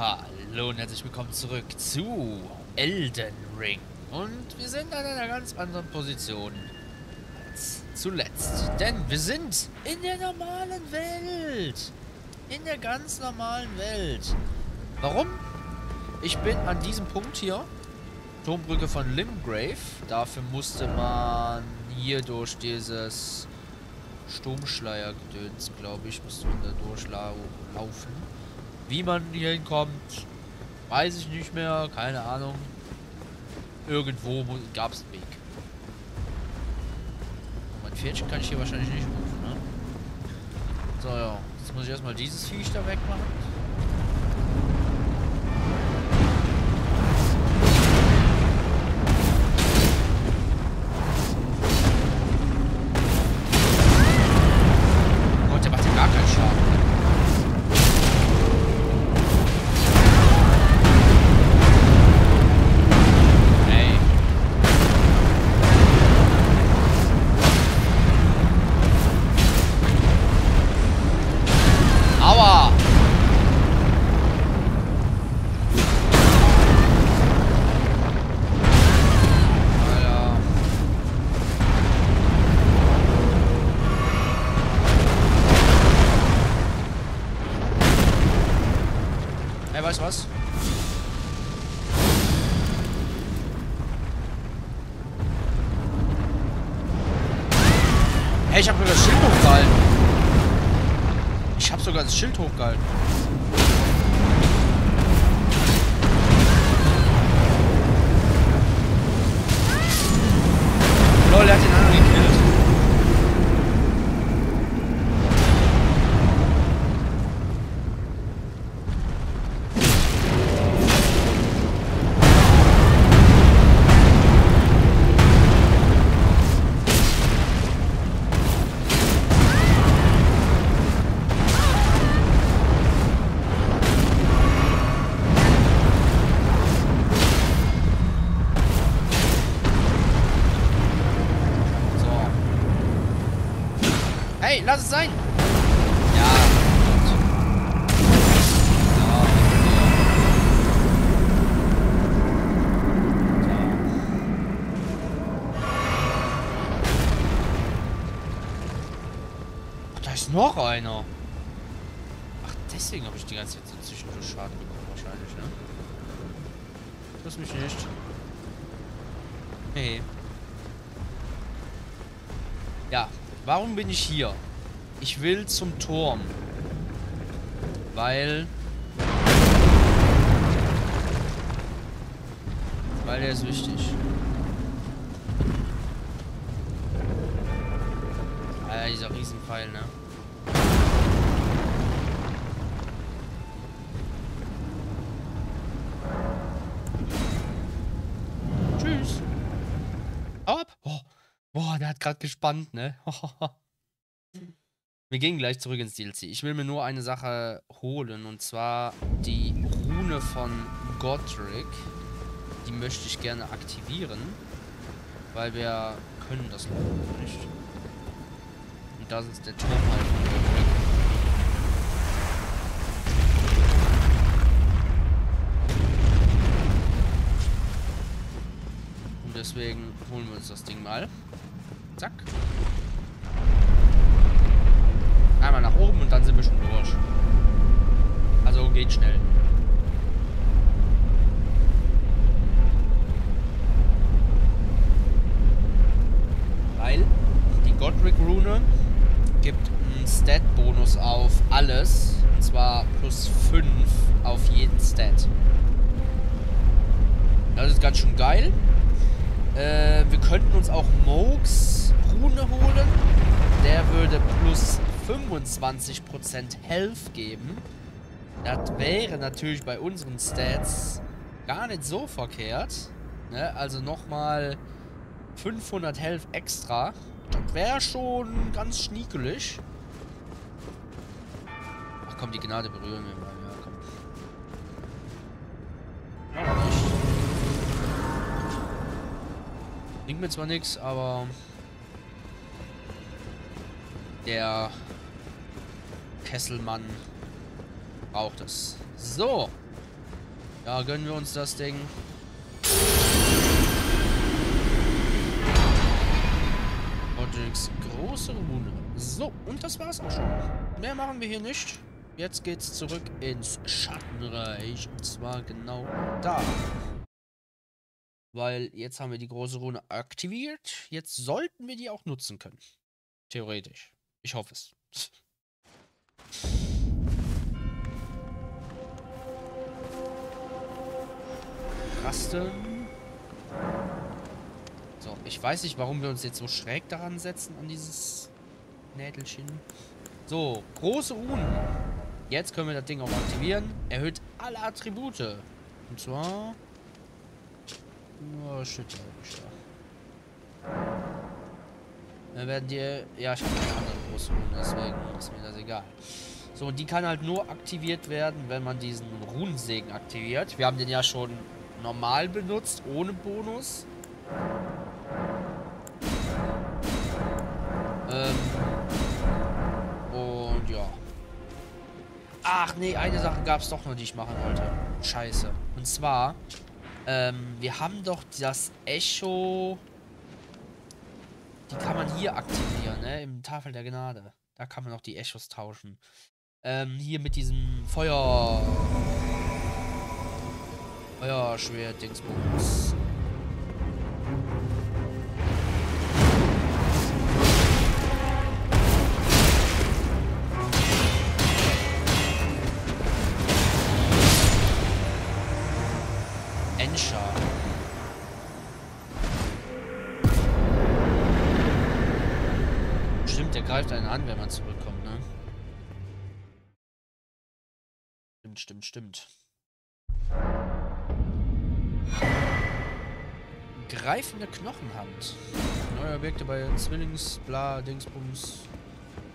Hallo und herzlich willkommen zurück zu Elden Ring. Und wir sind an einer ganz anderen Position als zuletzt. Denn wir sind in der normalen Welt. In der ganz normalen Welt. Warum? Ich bin an diesem Punkt hier. Turmbrücke von Limgrave. Dafür musste man hier durch dieses Sturmschleier-Gedöns, glaube ich, musste man da durchlaufen. Wie man hier hinkommt, weiß ich nicht mehr. Keine Ahnung. Irgendwo gab es einen Weg. Und mein Pferdchen kann ich hier wahrscheinlich nicht rufen, ne? So, ja. Jetzt muss ich erstmal dieses Viech da wegmachen. Hey, lass es sein! Ja, da ist noch einer. Ach, deswegen habe ich die ganze Zeit so zwischendurch Schaden bekommen, wahrscheinlich, ne? Lass mich nicht. Hey. Ja, Warum bin ich hier? Ich will zum Turm. Weil... Weil der ist wichtig. Ah, dieser Riesenpfeil, ne? Tschüss. Ab. Oh. Boah, der hat gerade gespannt, ne? Wir gehen gleich zurück ins DLC. Ich will mir nur eine Sache holen und zwar die Rune von Godric. Die möchte ich gerne aktivieren, weil wir können das noch nicht. Und das ist der Turm halt von Godric. Und deswegen holen wir uns das Ding mal. Zack. Einmal nach oben und dann sind wir schon durch. Also geht schnell. Weil die Godric-Rune gibt einen Stat-Bonus auf alles. Und zwar plus 5 auf jeden Stat. Das ist ganz schön geil. Äh, wir könnten uns auch Mogs Rune holen. Der würde plus 25% Health geben. Das wäre natürlich bei unseren Stats gar nicht so verkehrt. Ne? Also nochmal 500 Health extra. Das wäre schon ganz schniekelig. Ach komm, die Gnade berühren wir mal. Ja, komm. Aber nicht. Bringt mir zwar nichts, aber der Kesselmann braucht es. So. Ja, gönnen wir uns das Ding. Rodrigues große Rune. So, und das war's auch schon. Mehr machen wir hier nicht. Jetzt geht's zurück ins Schattenreich. Und zwar genau da. Weil jetzt haben wir die große Rune aktiviert. Jetzt sollten wir die auch nutzen können. Theoretisch. Ich hoffe es. Rasten. So, ich weiß nicht, warum wir uns jetzt so schräg daran setzen, an dieses Nädelchen. So, große Runen. Jetzt können wir das Ding auch aktivieren. Erhöht alle Attribute. Und zwar... Oh, shit, Dann werden die... Ja, ich habe eine andere große Rune, deswegen ist mir das egal. So, und die kann halt nur aktiviert werden, wenn man diesen Runensegen aktiviert. Wir haben den ja schon normal benutzt, ohne Bonus. Ähm. Und ja. Ach nee, eine Sache gab es doch noch, die ich machen wollte. Scheiße. Und zwar, ähm, wir haben doch das Echo. Die kann man hier aktivieren, ne? Im Tafel der Gnade. Da kann man auch die Echos tauschen. Ähm, hier mit diesem Feuer. Feuerschwert-Dingsbums. An, wenn man zurückkommt, ne? Stimmt, stimmt, stimmt. Greifende Knochenhand. Neue Objekte bei Zwillings, bla, Dingsbums.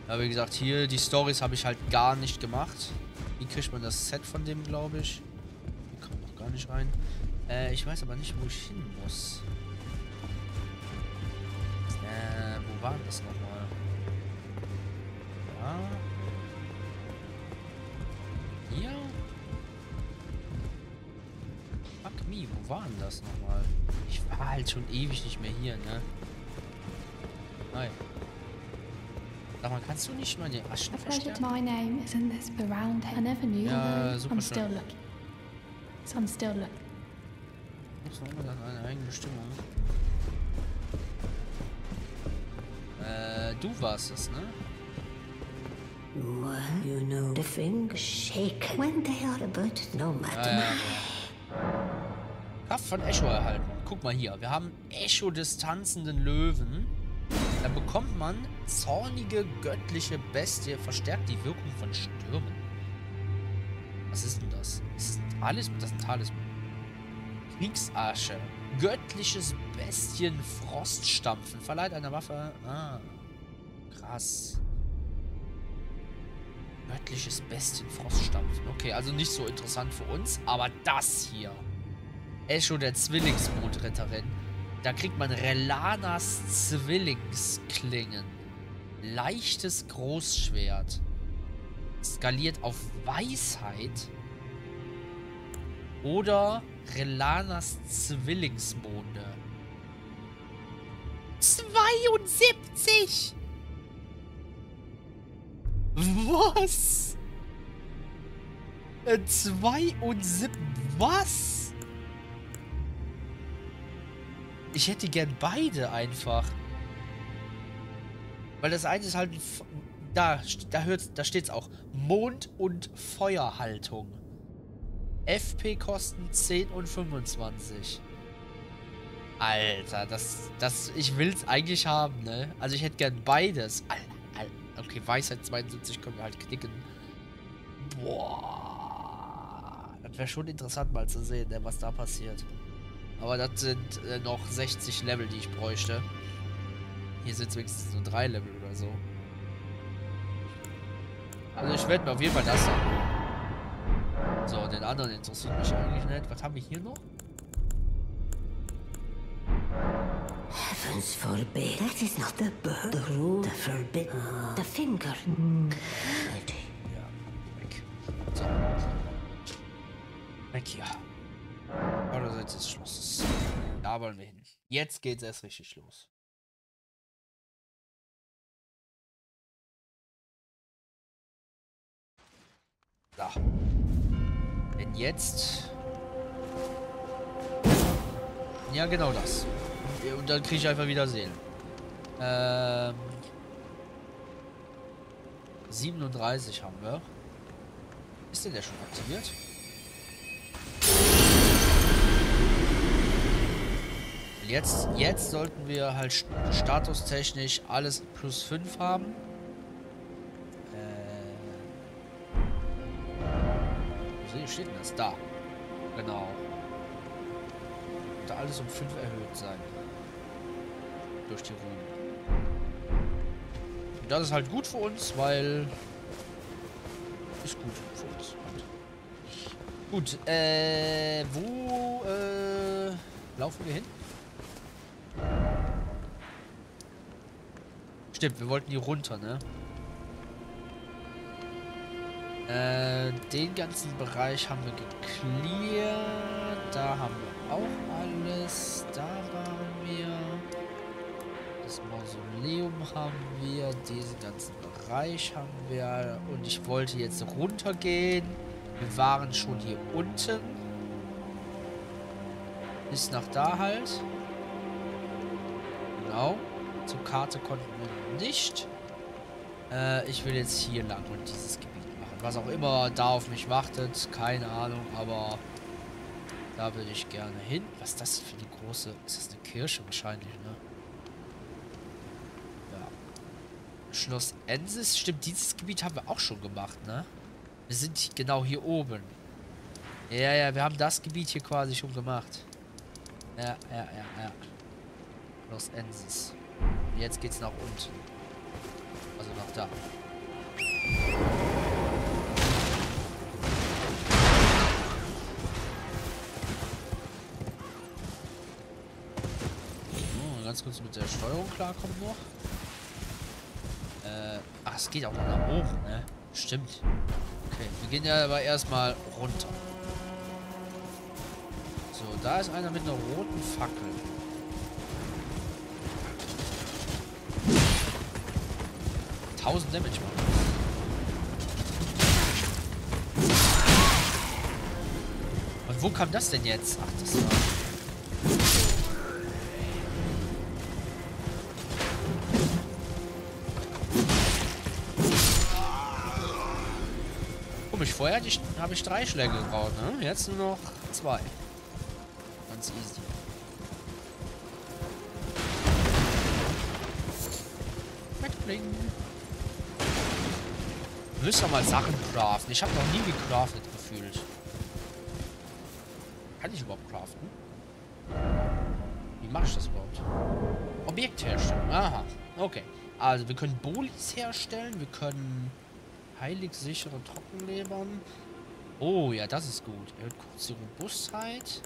Ja, wie gesagt, hier die Stories habe ich halt gar nicht gemacht. Wie kriegt man das Set von dem, glaube ich? Hier kommt noch gar nicht rein. Äh, ich weiß aber nicht, wo ich hin muss. Äh, wo war das nochmal? Ja. Hier? Fuck me, wo war denn das nochmal? Ich war halt schon ewig nicht mehr hier, ne? Nein. Sag mal, kannst du nicht die Aschen verstärken? My name isn't this around I never knew. Ja, super I'm schön. still looking. So I'm still looking. Muss man dann eine eigene Stimmung. Äh, du warst es, ne? Well, you know, the fingers shake when they are about no matter. Kraft von Echo erhalten. Guck mal hier. Wir haben Echo des tanzenden Löwen. Da bekommt man zornige göttliche Bestie, verstärkt die Wirkung von Stürmen. Was ist denn das? Ist das ein Talisman? Das ist ein Talisman. Kriegsasche. Göttliches Bestien Froststampfen. Verleiht einer Waffe. Ah. Krass. Göttliches Bestien Froststampfen. Okay, also nicht so interessant für uns. Aber das hier. Echo der Zwillingsmondritterin. Da kriegt man Relanas Zwillingsklingen. Leichtes Großschwert. Skaliert auf Weisheit. Oder Relanas Zwillingsmonde. 72! Was? Äh, 72. Was? Ich hätte gern beide einfach. Weil das eine ist halt. Da, da, hört, da steht's auch. Mond- und Feuerhaltung. FP-Kosten 10 und 25. Alter, das, das, ich will's eigentlich haben, ne? Also ich hätte gern beides. Alter. Okay, Weisheit 72 können wir halt knicken. Boah. Das wäre schon interessant mal zu sehen, ne, was da passiert. Aber das sind äh, noch 60 Level, die ich bräuchte. Hier sind es wenigstens nur drei Level oder so. Also ich werde mir auf jeden Fall das sagen. So, den anderen interessiert mich eigentlich nicht. Was haben wir hier noch? Heavens forbid. That is not the bird. The rule. The forbidden. The finger. Ready. Ja, weg. So. Weg hier. Vorderseite des Schlosses. Da wollen wir hin. Jetzt geht's erst richtig los. So. Denn jetzt. Ja, genau das. Und dann kriege ich einfach wieder Seelen. Ähm. 37 haben wir. Ist denn der schon aktiviert? Jetzt, jetzt sollten wir halt statustechnisch alles plus 5 haben. Äh, wo steht denn das? Da. Genau. Da alles um 5 erhöht sein. Durch die Ruhen. Und das ist halt gut für uns, weil... Ist gut für uns. Gut, äh, wo, äh, laufen wir hin? Stimmt, wir wollten hier runter, ne? Äh, den ganzen Bereich haben wir geklärt. Da haben wir auch alles. Da. Das Mausoleum haben wir. Diesen ganzen Bereich haben wir. Und ich wollte jetzt runtergehen. Wir waren schon hier unten. Bis nach da halt. Genau. Zur Karte konnten wir nicht. Äh, ich will jetzt hier lang und dieses Gebiet machen. Was auch immer da auf mich wartet, keine Ahnung, aber da würde ich gerne hin. Was ist das für die große... Ist das eine Kirche wahrscheinlich, ne? Ja. Schloss Ensis. Stimmt, dieses Gebiet haben wir auch schon gemacht, ne? Wir sind genau hier oben. Ja, ja, wir haben das Gebiet hier quasi schon gemacht. Ja, ja, ja, ja. Los Ensis. Jetzt geht's nach unten. Also nach da. So, ganz kurz mit der Steuerung klarkommen noch. Es geht auch noch nach oben, ne? Stimmt. Okay, wir gehen ja aber erstmal runter. So, da ist einer mit einer roten Fackel. 1000 Damage machen. Und wo kam das denn jetzt? Ach, das war... vorher habe ich drei Schläge gebraucht, ne? Jetzt nur noch zwei. Ganz easy. Wegbringen. Müsst ihr mal Sachen craften. Ich habe noch nie gecraftet gefühlt. Kann ich überhaupt craften? Wie mache ich das überhaupt? Objekt herstellen. Aha. Okay. Also wir können Bolis herstellen. Wir können heilig sichere Trockenlebern. Oh, ja, das ist gut. Erhöht kurz die Robustheit.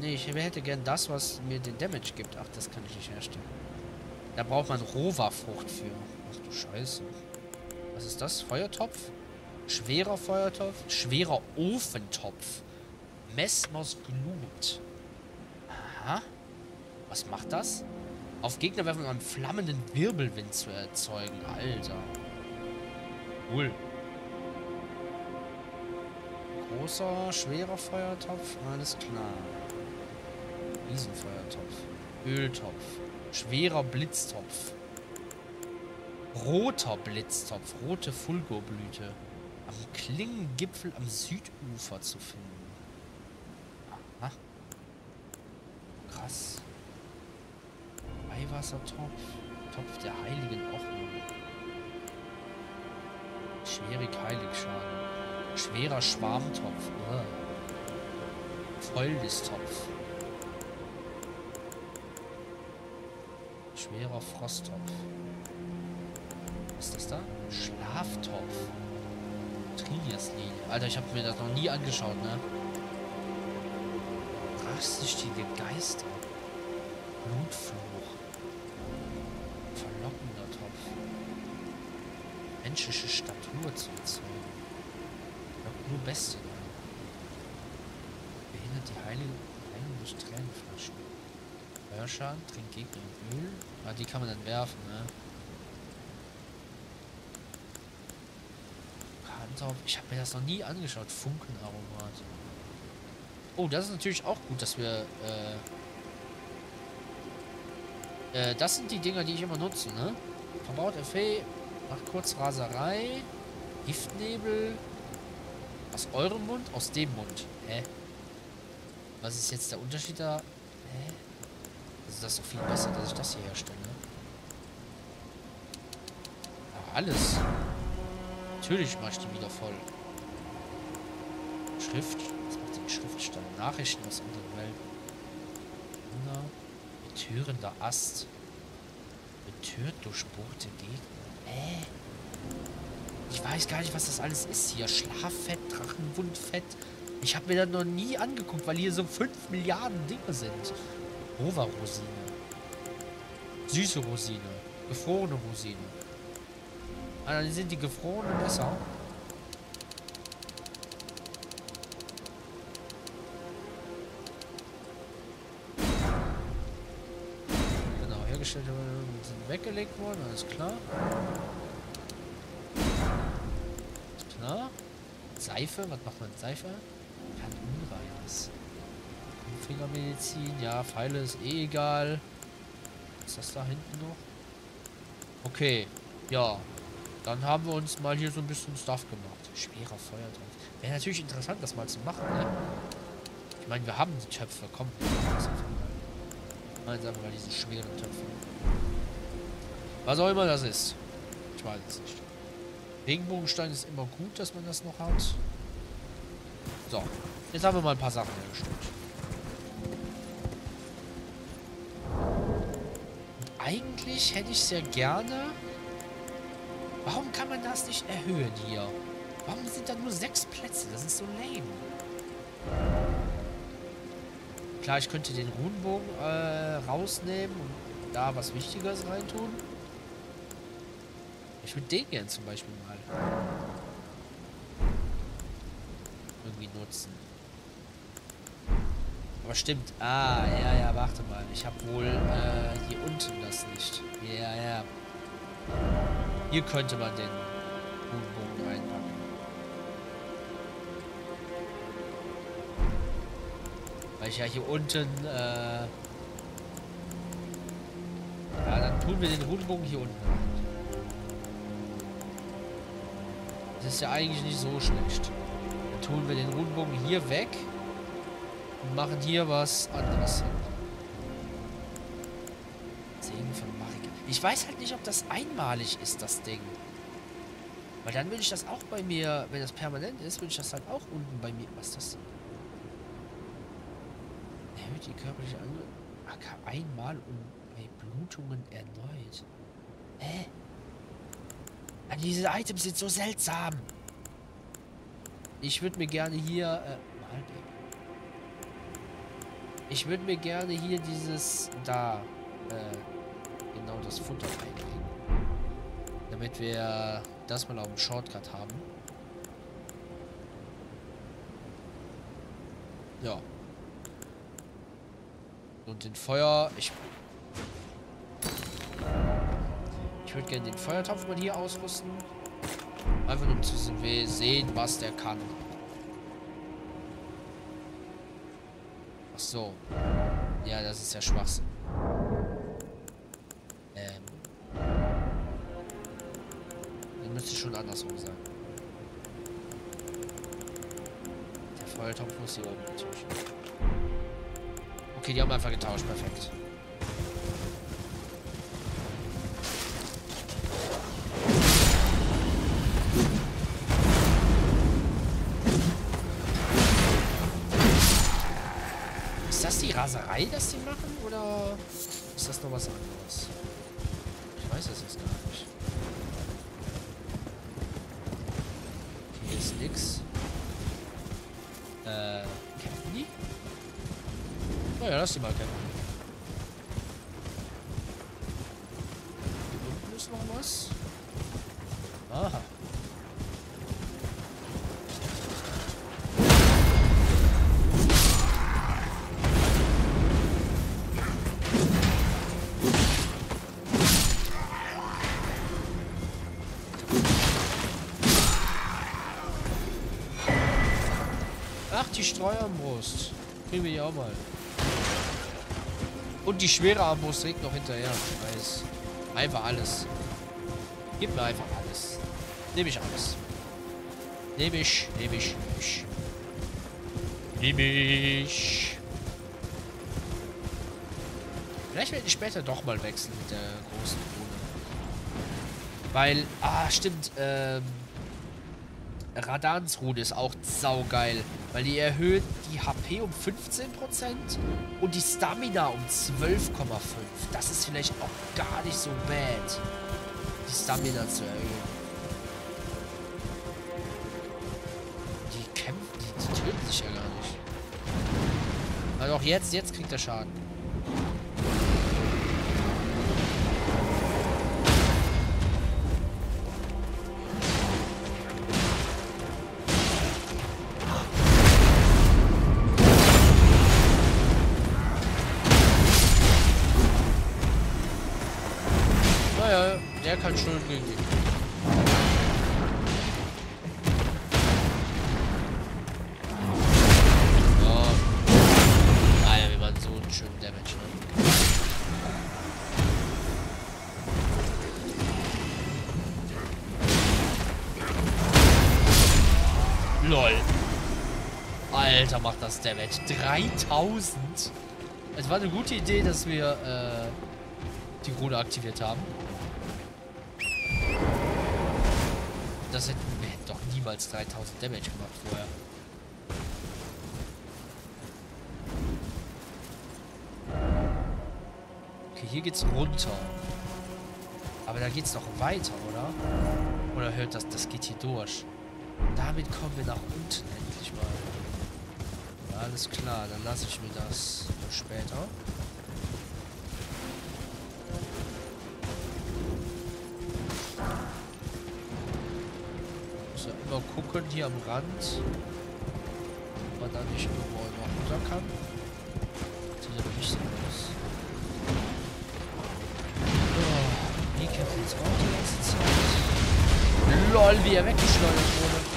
Nee, ich hätte gern das, was mir den Damage gibt. Ach, das kann ich nicht herstellen. Da braucht man Rova-Frucht für. Ach du Scheiße. Was ist das? Feuertopf? Schwerer Feuertopf? Schwerer Ofentopf. Messmos Glut. Aha. Was macht das? Auf Gegner werfen, einen flammenden Wirbelwind zu erzeugen. Alter. Cool. Großer, schwerer Feuertopf. Alles klar. Riesenfeuertopf. Öltopf. Schwerer Blitztopf. Roter Blitztopf. Rote Fulgurblüte. Am Klingengipfel am Südufer zu finden. Aha. Krass. Eiwassertopf. Topf der heiligen Ordnung. Schwierig Heiligschaden. Schwerer Schwarmtopf. Uh. Vollbistopf. Schwerer Frosttopf. Was ist das da? Schlaftopf. Triniaslinie. Alter, ich habe mir das noch nie angeschaut, ne? Rachsüchtige Geister. Blutfluch. Menschliche Statur zu erzeugen. Lockt nur Bestien an. Verwendet die heilige Heilung durch Tränenflaschen. Feuerschaden, trinkt Gegner Öl. Ah, die kann man dann werfen, ne? Ich habe mir das noch nie angeschaut. Funkenaromat. Oh, das ist natürlich auch gut, dass wir, äh, äh, das sind die Dinger, die ich immer nutze, ne? Verbaut FE, macht kurz Raserei, Giftnebel, aus eurem Mund, aus dem Mund. Hä? Was ist jetzt der Unterschied da? Hä? Also das ist doch viel besser, dass ich das hier herstelle. Aber alles. Natürlich mache ich die wieder voll. Schrift. Was macht denn Schriftstein? Nachrichten aus anderen Welten. Betörender Ast. Betört durchbohrte Gegner. Hä? Ich weiß gar nicht, was das alles ist hier. Schlaffett, Drachenwundfett. Ich habe mir das noch nie angeguckt, weil hier so 5 Milliarden Dinge sind. Rova-Rosine. Süße Rosine. Gefrorene Rosine. Ah, dann sind die gefrorenen besser. Genau, hergestellt sind weggelegt worden, alles klar. Seife, was macht man mit Seife? Kann unreines. Fingermedizin, ja, Pfeile ist eh egal. Ist das da hinten noch? Okay, ja. Dann haben wir uns mal hier so ein bisschen Stuff gemacht. Schwerer Feuertopf. Wäre natürlich interessant, das mal zu machen, ne? Ich meine, wir haben die Töpfe. Komm, Nein, sagen wir mal diese schweren Töpfe. Was auch immer das ist. Ich weiß es nicht. Regenbogenstein ist immer gut, dass man das noch hat. So. Jetzt haben wir mal ein paar Sachen hergestellt. Und eigentlich hätte ich sehr gerne Warum kann man das nicht erhöhen hier? Warum sind da nur sechs Plätze? Das ist so lame. Klar, ich könnte den Runenbogen äh, rausnehmen und da was Wichtiges reintun. Ich würde den gern zum Beispiel mal irgendwie nutzen. Aber stimmt. Ah, ja, ja, warte mal. Ich habe wohl äh, hier unten das nicht. Ja, ja. Hier könnte man den Bogen reinpacken. Weil ich ja hier unten, äh ja, dann tun wir den Rundenbogen hier unten. Das ist ja eigentlich nicht so schlecht. Dann tun wir den Rundenbogen hier weg und machen hier was anderes hin. Ich weiß halt nicht, ob das einmalig ist, das Ding. Weil dann würde ich das auch bei mir, wenn das permanent ist, würde ich das halt auch unten bei mir... Was ist das? Erhöht die körperliche Ange... Einmal und bei Blutungen erneut. Hä? Ah, diese Items sind so seltsam. Ich würde mir gerne hier... Äh, Malbeck. Ich würde mir gerne hier dieses... Da... Äh genau das Futter reinlegen. Damit wir das mal auf dem Shortcut haben. Ja. Und den Feuer... Ich... Ich würde gerne den Feuertopf mal hier ausrüsten. Einfach nur zu sehen, was der kann. Ach so. Ja, das ist ja Schwachsinn. müsste schon andersrum sein. Der Feuertopf muss hier oben natürlich. Okay, die haben einfach getauscht. Perfekt. Das die Raserei, das sie machen? Oder ist das noch was anderes? Die Streuarmbrust. Kriegen wir die auch mal. Und die schwere Armbrust trägt noch hinterher. Ich weiß. Einfach alles. Gib mir einfach alles. Nehme ich alles. Nehme ich, nehme ich, nehme ich. Nehme ich. Vielleicht werde ich später doch mal wechseln mit der großen Krone. Weil, ah, stimmt, ähm, Radans Rune ist auch saugeil. Weil die erhöht die HP um 15% und die Stamina um 12,5. Das ist vielleicht auch gar nicht so bad. Die Stamina zu erhöhen. Die kämpfen, die, die töten sich ja gar nicht. Also auch jetzt, jetzt kriegt er Schaden. Alter, macht das Damage. 3000. Es war eine gute Idee, dass wir äh, die Rune aktiviert haben. Das hätten wir hätten doch niemals 3000 Damage gemacht vorher. Okay, hier geht's runter. Aber da geht's noch weiter, oder? Oder hört das, das geht hier durch. Damit kommen wir nach unten endlich mal. Alles klar, dann lasse ich mir das für später. Ja immer gucken hier am Rand, ob man da nicht irgendwo noch runter kann. Sieht aber nicht so aus. Oh, die kämpft jetzt auch die ganze Zeit. LOL, wie er weggeschleudert wurde.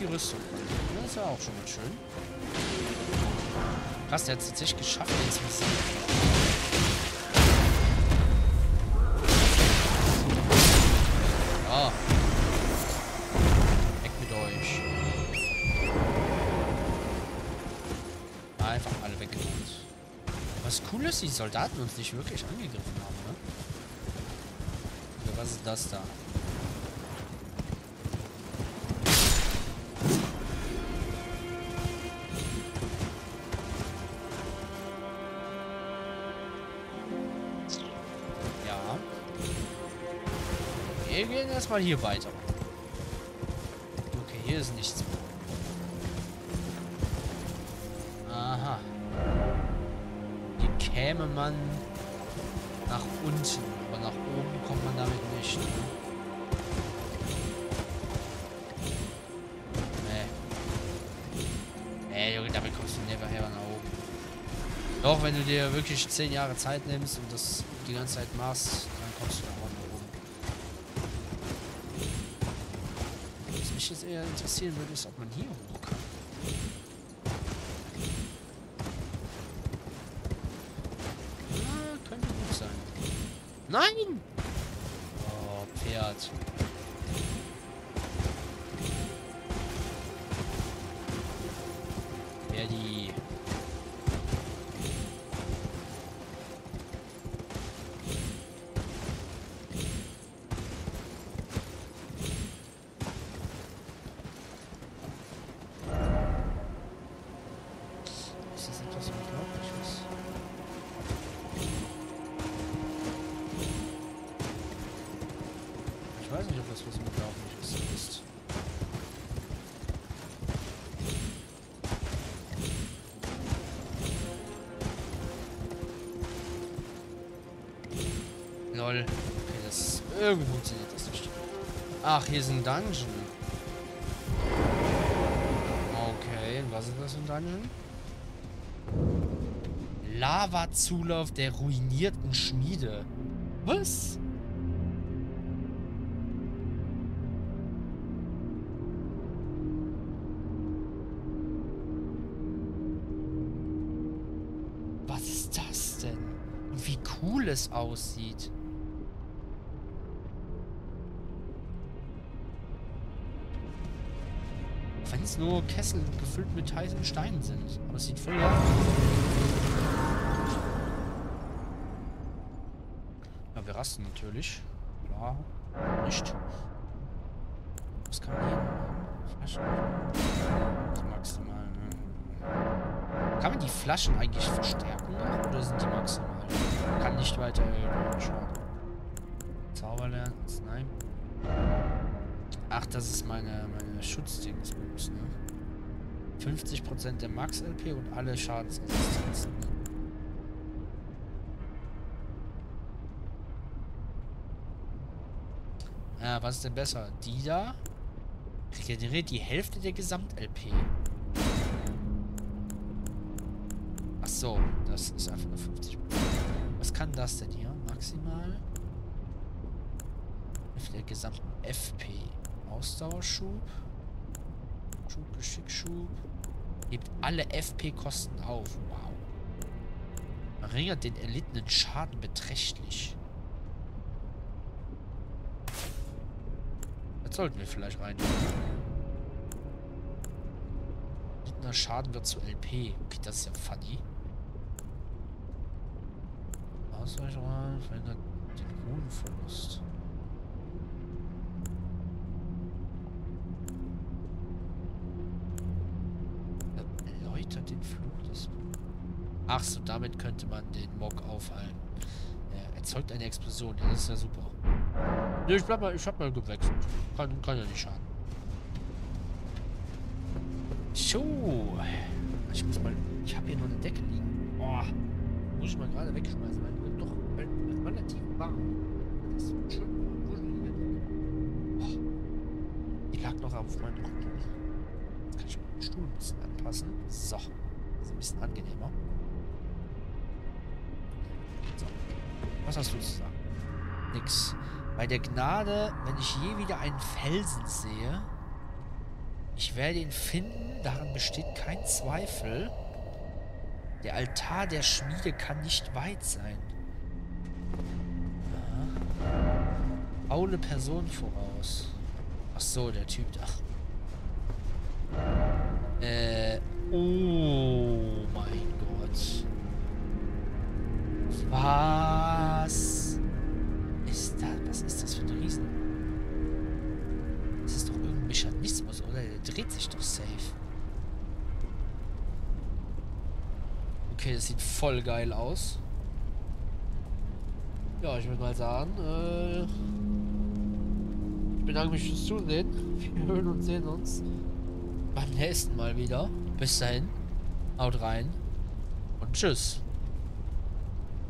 Die Rüstung. Das ist ja auch schon mal schön. Krass, der hat es tatsächlich geschafft, den zu besiegen. Cool ist, die Soldaten uns nicht wirklich angegriffen haben, ne? Oder was ist das da? Erstmal hier weiter. Okay, hier ist nichts. Aha. Hier käme man nach unten, aber nach oben kommt man damit nicht. Ne? Damit kommst du never ever nach oben. Doch, wenn du dir wirklich 10 Jahre Zeit nimmst und das die ganze Zeit machst, dann kommst du da auch nach oben. Was mich jetzt eher interessieren würde, ist, ob man hier hoch kann. Ja, könnte gut sein. Nein! Ach, hier ist ein Dungeon. Okay, was ist das für ein Dungeon? Lava-Zulauf der ruinierten Schmiede. Was? Was ist das denn? Und wie cool es aussieht. Nur Kessel gefüllt mit heißen Steinen sind. Aber es sieht voll aus. Ja, wir rasten natürlich. Klar. Nicht. Was kann man hier? Flaschen. Die maximal, ne? Kann man die Flaschen eigentlich verstärken? Oder sind die maximal? Kann nicht weiter erhöhen. Schade. Zauberlernen, Snipe. Ach, das ist meine, meine Schutzdingsbums, ne? 50% der Max-LP und alle Schadensassistenzen. Ne? Ja, was ist denn besser? Die da? Regeneriert die Hälfte der Gesamt-LP. Ach so, das ist einfach nur 50%. Was kann das denn hier? Maximal? Hälfte der gesamten FP. Ausdauerschub. Schub, Geschickschub. Hebt alle FP-Kosten auf. Wow. Verringert den erlittenen Schaden beträchtlich. Das sollten wir vielleicht rein. Erlittener Schaden wird zu LP. Okay, das ist ja funny. Ausweichrohr verhindert den Runenverlust. Erläutert den Fluch des... Ach so, damit könnte man den Mock aufhalten. Er erzeugt eine Explosion. Das ist ja super. Ne, ich bleib mal, ich hab mal gewechselt. Kann, kann ja nicht schaden. So. Ich muss mal... Ich habe hier nur eine Decke liegen. Boah. Muss ich mal gerade wegschmeißen, weil die doch relativ warm. Das ist schön. Oh. Die lag noch auf meinem Rücken. Jetzt kann ich mal den Stuhl ein bisschen anpassen. So. Das ist ein bisschen angenehmer. So. Was hast du zu sagen? Nix. Bei der Gnade, wenn ich je wieder einen Felsen sehe, ich werde ihn finden, daran besteht kein Zweifel. Der Altar der Schmiede kann nicht weit sein. Ja. Faule Person voraus. Ach so, der Typ da. Äh, oh Was ist das? Was ist das für ein Riesen? Das ist doch irgendein Mechanismus, oder? Der dreht sich doch safe. Okay, das sieht voll geil aus. Ja, ich würde mal sagen, äh, ich bedanke mich fürs Zusehen. Wir hören und sehen uns beim nächsten Mal wieder. Bis dahin, haut rein und tschüss.